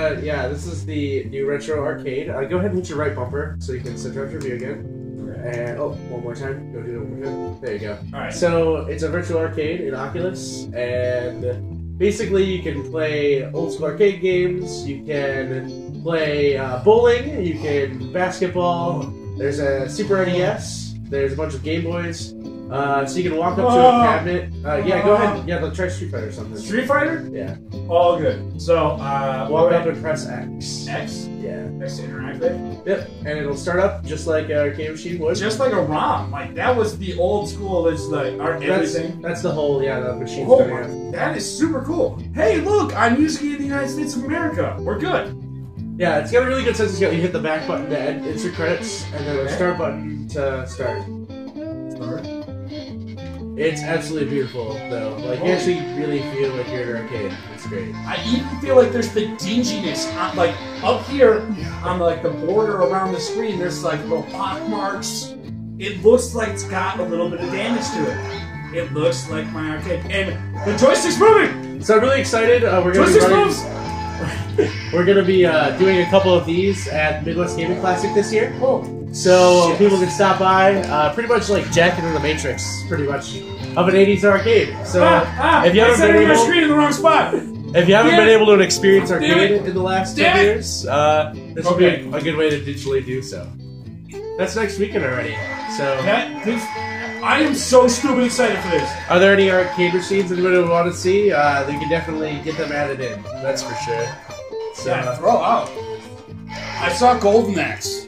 uh, yeah, this is the new retro arcade. Uh, go ahead and hit your right bumper so you can center out your view again. And oh, one more time. Go do it one more time. There you go. All right. So it's a virtual arcade in Oculus, and basically you can play old school arcade games. You can play uh, bowling. You can basketball. There's a Super NES. There's a bunch of Game Boys. Uh, so you can walk up to a cabinet. Uh, yeah, go ahead. Yeah, let's try Street Fighter or something. Street Fighter? Yeah. All good. So, uh, Walk up and press X. X? Yeah. X to interact with? Yep. And it'll start up just like an arcade machine would. Just like a ROM. Like, that was the old school, it's like, art, that's, everything. that's the whole yeah the machine's Oh going my, on. that is super cool. Hey, look, I'm using it in the United States of America. We're good. Yeah, it's got a really good sense of scale. You hit the back button to end insert credits, and then the start button to start. It's absolutely beautiful, though. Like you actually really feel like you're in an arcade. It's great. I even feel like there's the dinginess on, like up here on like the border around the screen. There's like little pock marks. It looks like it's got a little bit of damage to it. It looks like my arcade, and the joystick's moving. So I'm really excited. Uh, we're gonna be Joystick running, moves. we're gonna be uh, doing a couple of these at Midwest Gaming Classic this year. Oh, So Shit. people can stop by. Uh, pretty much like Jack and the Matrix, pretty much of an '80s arcade. So ah, ah, if you haven't been able- screen in the wrong spot. If you haven't Damn been it. able to experience arcade in the last Damn 10 it. years, uh, this will be a, a good way to digitally do so. That's next weekend already. So, I am so stupid excited for this. are there any arcade machines anybody would want to see? Uh, they can definitely get them added in. That's for sure. So, Yeah, throw out. I saw Golden Axe.